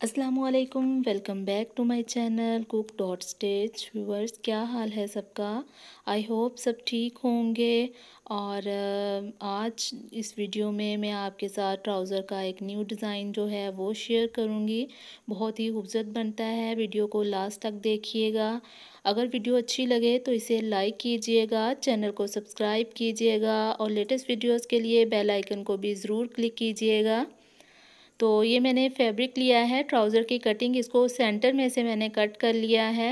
असलकुम welcome back to my channel cook dot stage viewers क्या हाल है सबका? आई होप सब ठीक होंगे। और आज इस वीडियो में मैं आपके साथ ट्राउज़र का एक न्यू डिज़ाइन जो है, वो शेयर करूँगी। बहुत ही खूबसूरत बनता है। वीडियो को लास्ट तक देखिएगा। अगर वीडियो अच्छी लगे तो इसे लाइक कीजिएगा। चैनल को सब्सक्राइब कीजिएगा। और लेटेस्ट वीडियोज़ के लिए बेल आइकन को भी ज़रूर क्लिक कीजिएगा। तो ये मैंने फैब्रिक लिया है ट्राउज़र की कटिंग इसको सेंटर में से मैंने कट कर लिया है।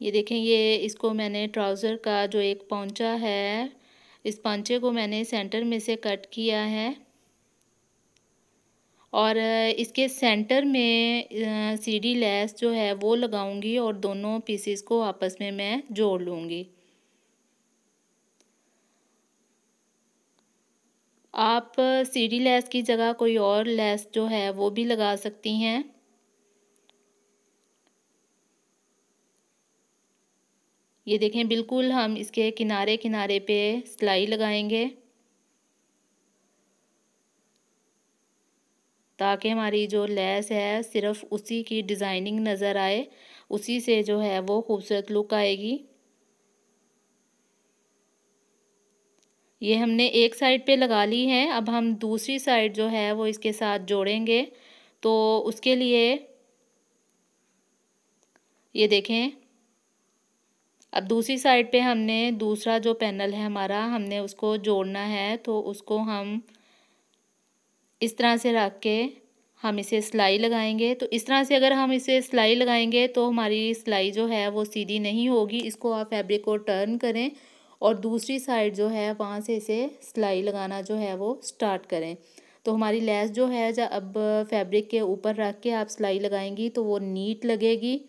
ये देखें, ये इसको मैंने ट्राउज़र का जो एक पौंचा है, इस पौंचे को मैंने सेंटर में से कट किया है। और इसके सेंटर में सीडी लेस जो है वो लगाऊँगी और दोनों पीसेस को आपस में मैं जोड़ लूँगी। आप सीढ़ी लेस की जगह कोई और लेस जो है वो भी लगा सकती हैं। ये देखें, बिल्कुल हम इसके किनारे किनारे पे सिलाई लगाएँगे ताकि हमारी जो लेस है सिर्फ़ उसी की डिज़ाइनिंग नज़र आए, उसी से जो है वो खूबसूरत लुक आएगी। ये हमने एक साइड पे लगा ली है। अब हम दूसरी साइड जो है वो इसके साथ जोड़ेंगे। तो उसके लिए ये देखें। अब दूसरी साइड पे हमने दूसरा जो पैनल है हमारा, हमने उसको जोड़ना है। तो उसको हम इस तरह से रख के हम इसे सिलाई लगाएँगे। तो इस तरह से अगर हम इसे सिलाई लगाएँगे तो हमारी सिलाई जो है वो सीधी नहीं होगी। इसको आप फैब्रिक को टर्न करें। और दूसरी साइड जो है, वहाँ से इसे सिलाई लगाना जो है वो स्टार्ट करें। तो हमारी लेस जो है, जब अब फैब्रिक के ऊपर रख के आप सिलाई लगाएँगी तो वो नीट लगेगी।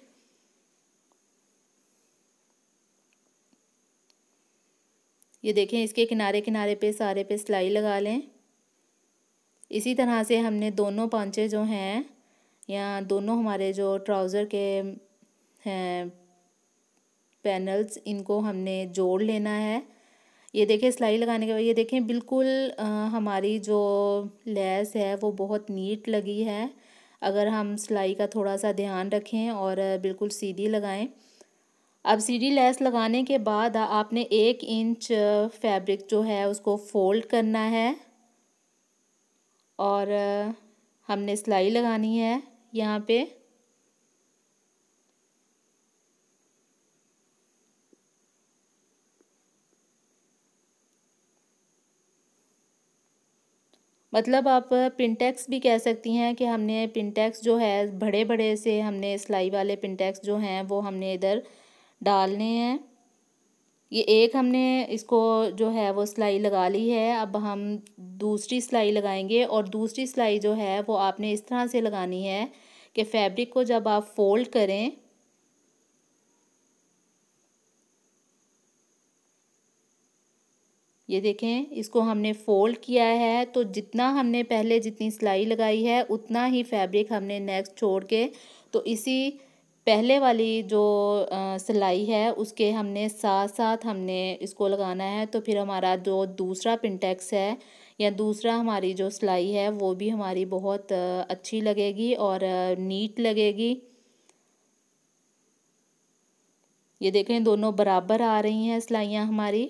ये देखें, इसके किनारे किनारे पे, सारे पे सिलाई लगा लें। इसी तरह से हमने दोनों पांचे जो हैं, या दोनों हमारे जो ट्राउज़र के हैं पैनल्स इनको हमने जोड़ लेना है। ये देखें सिलाई लगाने के बाद ये देखें बिल्कुल आ, हमारी जो लेस है वो बहुत नीट लगी है। अगर हम सिलाई का थोड़ा सा ध्यान रखें और बिल्कुल सीधी लगाएँ। अब सीधी लेस लगाने के बाद आपने एक इंच फैब्रिक जो है उसको फोल्ड करना है। और हमने सिलाई लगानी है यहाँ पे। मतलब आप पिनटेक्स भी कह सकती हैं कि हमने पिनटेक्स जो है बड़े बड़े से हमने सिलाई वाले पिनटेक्स जो हैं, वो हमने इधर डालने हैं। ये एक हमने इसको जो है, वो सिलाई लगा ली है। अब हम दूसरी सिलाई लगाएँगे और दूसरी सिलाई जो है, वो आपने इस तरह से लगानी है कि फैब्रिक को जब आप फोल्ड करें ये देखें, इसको हमने फ़ोल्ड किया है तो जितना हमने पहले जितनी सिलाई लगाई है, उतना ही फैब्रिक हमने नेक्स्ट छोड़ के तो इसी पहले वाली जो सिलाई है, उसके हमने साथ साथ हमने इसको लगाना है तो फिर हमारा जो दूसरा पिंटेक्स है, या दूसरा हमारी जो सिलाई है, वो भी हमारी बहुत अच्छी लगेगी और नीट लगेगी। ये देखें, दोनों बराबर आ रही हैं सिलाइयाँ हमारी।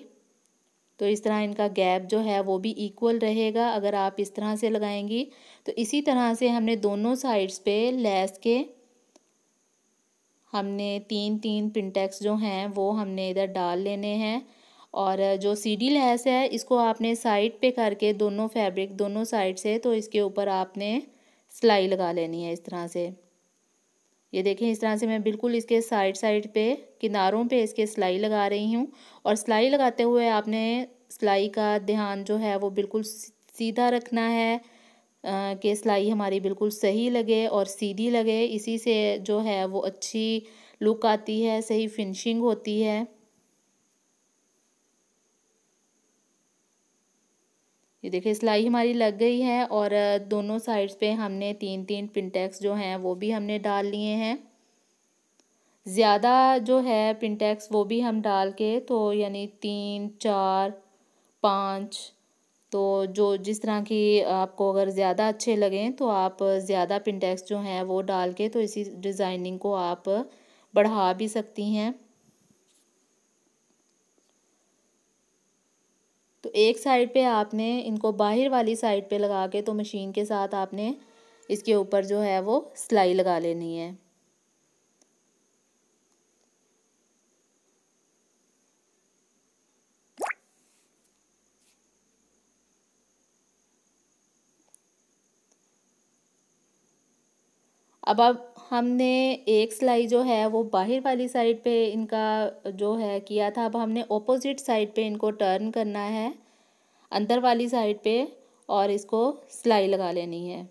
तो इस तरह इनका गैप जो है वो भी इक्वल रहेगा। अगर आप इस तरह से लगाएँगी तो इसी तरह से हमने दोनों साइड्स पे लेस के हमने तीन तीन पिंटेक्स जो हैं, वो हमने इधर डाल लेने हैं। और जो सीडी लेस है, इसको आपने साइड पे करके दोनों फैब्रिक दोनों साइड से तो इसके ऊपर आपने सिलाई लगा लेनी है इस तरह से। ये देखें, इस तरह से मैं बिल्कुल इसके साइड साइड पे, किनारों पे इसके सिलाई लगा रही हूँ। और सिलाई लगाते हुए आपने सिलाई का ध्यान जो है, वो बिल्कुल सीधा रखना है कि सिलाई हमारी बिल्कुल सही लगे और सीधी लगे। इसी से जो है, वो अच्छी लुक आती है, सही फिनिशिंग होती है। ये देखिए, सिलाई हमारी लग गई है और दोनों साइड्स पे हमने तीन तीन पिंटेक्स जो हैं, वो भी हमने डाल लिए हैं। ज़्यादा जो है पिंटेक्स वो भी हम डाल के तो यानी तीन, चार, पाँच तो जो जिस तरह की आपको अगर ज़्यादा अच्छे लगें तो आप ज़्यादा पिंटेक्स जो हैं, वो डाल के तो इसी डिज़ाइनिंग को आप बढ़ा भी सकती हैं। तो एक साइड पे आपने इनको बाहर वाली साइड पे लगा के तो मशीन के साथ आपने इसके ऊपर जो है वो सिलाई लगा लेनी है। अब अब हमने एक सिलाई जो है, वो बाहर वाली साइड पे इनका जो है किया था। अब हमने ऑपोजिट साइड पे इनको टर्न करना है, अंदर वाली साइड पे, और इसको सिलाई लगा लेनी है।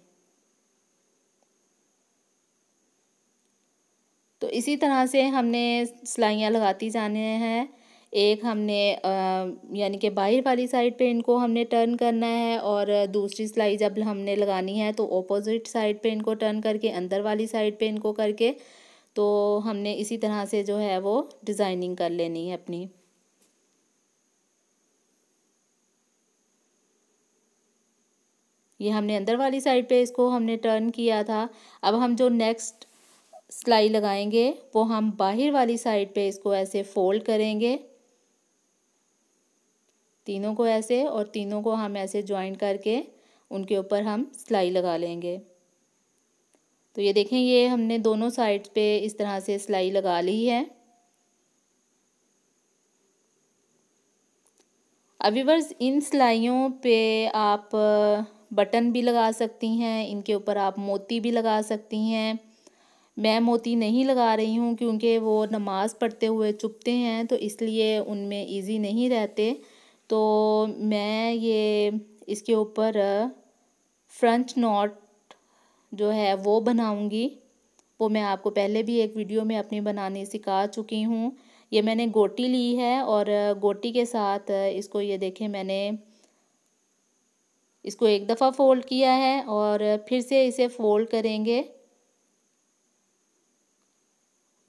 तो इसी तरह से हमने सिलाइयाँ लगाती जाने हैं। एक हमने यानी कि बाहर वाली साइड पे इनको हमने टर्न करना है और दूसरी सिलाई जब हमने लगानी है तो ऑपोजिट साइड पे इनको टर्न करके, अंदर वाली साइड पे इनको करके तो हमने इसी तरह से जो है वो डिज़ाइनिंग कर लेनी है अपनी। ये हमने अंदर वाली साइड पे इसको हमने टर्न किया था। अब हम जो नेक्स्ट सिलाई लगाएँगे, वो हम बाहर वाली साइड पे इसको ऐसे फोल्ड करेंगे। तीनों को ऐसे और तीनों को हम ऐसे ज्वाइन करके उनके ऊपर हम सिलाई लगा लेंगे। तो ये देखें, ये हमने दोनों साइड्स पे इस तरह से सिलाई लगा ली है। अभी बस इन सिलाइयों पे आप बटन भी लगा सकती हैं, इनके ऊपर आप मोती भी लगा सकती हैं। मैं मोती नहीं लगा रही हूँ क्योंकि वो नमाज़ पढ़ते हुए चुपते हैं तो इसलिए उनमें इजी नहीं रहते। तो मैं ये इसके ऊपर फ्रंट नॉट जो है वो बनाऊँगी। वो मैं आपको पहले भी एक वीडियो में अपनी बनानी सिखा चुकी हूँ। ये मैंने गोटी ली है और गोटी के साथ इसको ये देखें मैंने, इसको एक दफ़ा फ़ोल्ड किया है और फिर से इसे फ़ोल्ड करेंगे।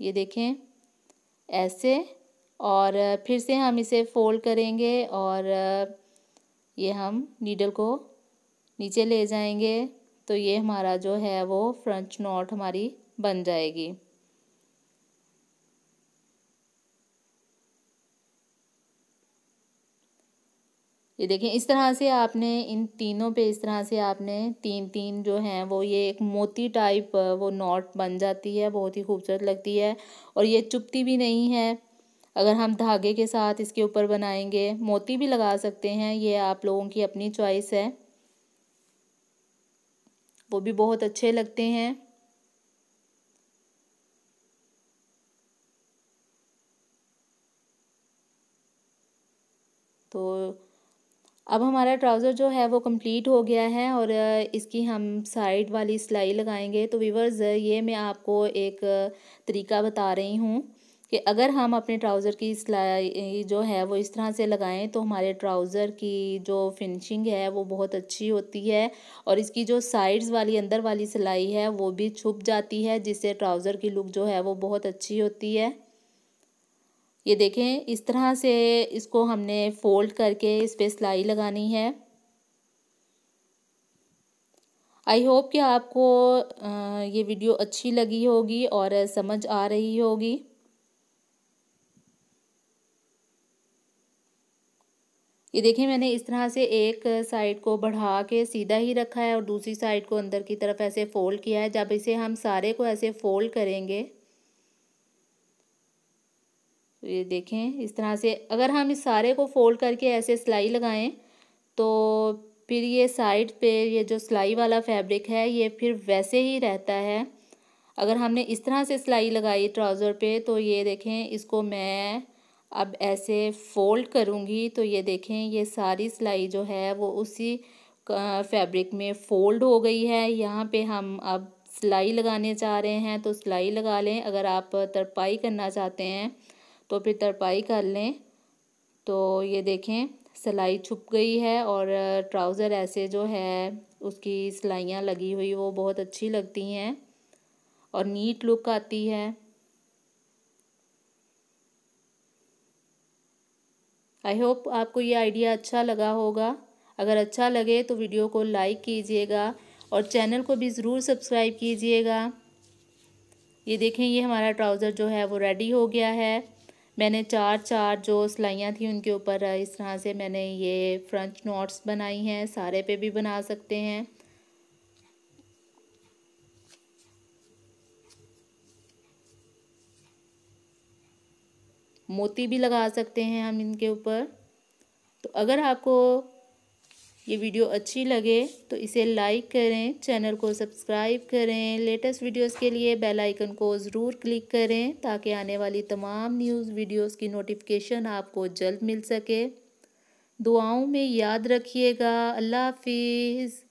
ये देखें, ऐसे और फिर से हम इसे फोल्ड करेंगे और ये हम नीडल को नीचे ले जाएँगे। तो ये हमारा जो है वो फ्रंच नॉट हमारी बन जाएगी। ये देखें इस तरह से आपने इन तीनों पे इस तरह से आपने तीन तीन जो हैं वो ये एक मोती टाइप वो नॉट बन जाती है, बहुत ही खूबसूरत लगती है। और ये चुपती भी नहीं है। अगर हम धागे के साथ इसके ऊपर बनाएँगे, मोती भी लगा सकते हैं। ये आप लोगों की अपनी चॉइस है। वो भी बहुत अच्छे लगते हैं। तो अब हमारा ट्राउज़र जो है वो कंप्लीट हो गया है और इसकी हम साइड वाली सिलाई लगाएँगे। तो वीवर्स ये मैं आपको एक तरीका बता रही हूँ। कि अगर हम अपने ट्राउज़र की सिलाई जो है वो इस तरह से लगाएँ तो हमारे ट्राउज़र की जो फिनिशिंग है वो बहुत अच्छी होती है और इसकी जो साइड्स वाली, अंदर वाली सिलाई है वो भी छुप जाती है, जिससे ट्राउज़र की लुक जो है वो बहुत अच्छी होती है। ये देखें, इस तरह से इसको हमने फोल्ड करके इस पर सिलाई लगानी है। आई होप कि आपको ये वीडियो अच्छी लगी होगी और समझ आ रही होगी। ये देखिए मैंने इस तरह से एक साइड को बढ़ा के सीधा ही रखा है और दूसरी साइड को अंदर की तरफ़ ऐसे फोल्ड किया है। जब इसे हम सारे को ऐसे फोल्ड करेंगे तो ये देखें इस तरह से अगर हम इस सारे को फोल्ड करके ऐसे सिलाई लगाएँ तो फिर ये साइड पे ये जो सिलाई वाला फैब्रिक है, ये फिर वैसे ही रहता है। अगर हमने इस तरह से सिलाई लगाई ट्राउज़र पे तो ये देखें इसको मैं अब ऐसे फोल्ड करूँगी तो ये देखें, ये सारी सिलाई जो है वो उसी फैब्रिक में फ़ोल्ड हो गई है। यहाँ पे हम अब सिलाई लगाने चाह रहे हैं तो सिलाई लगा लें। अगर आप तरपाई करना चाहते हैं तो फिर तरपाई कर लें। तो ये देखें, सिलाई छुप गई है और ट्राउज़र ऐसे जो है उसकी सिलाइयाँ लगी हुई, वो बहुत अच्छी लगती हैं और नीट लुक आती है। आई होप आपको ये आइडिया अच्छा लगा होगा। अगर अच्छा लगे तो वीडियो को लाइक कीजिएगा और चैनल को भी ज़रूर सब्सक्राइब कीजिएगा। ये देखें, ये हमारा ट्राउज़र जो है वो रेडी हो गया है। मैंने चार चार जो सिलाइयाँ थी उनके ऊपर इस तरह से मैंने ये फ्रंट नोट्स बनाई हैं, सारे पे भी बना सकते हैं। मोती भी लगा सकते हैं हम इनके ऊपर। तो अगर आपको ये वीडियो अच्छी लगे तो इसे लाइक करें, चैनल को सब्सक्राइब करें, लेटेस्ट वीडियोस के लिए बेल आइकन को ज़रूर क्लिक करें, ताकि आने वाली तमाम न्यूज़ वीडियोस की नोटिफिकेशन आपको जल्द मिल सके। दुआओं में याद रखिएगा। अल्लाह हाफिज़।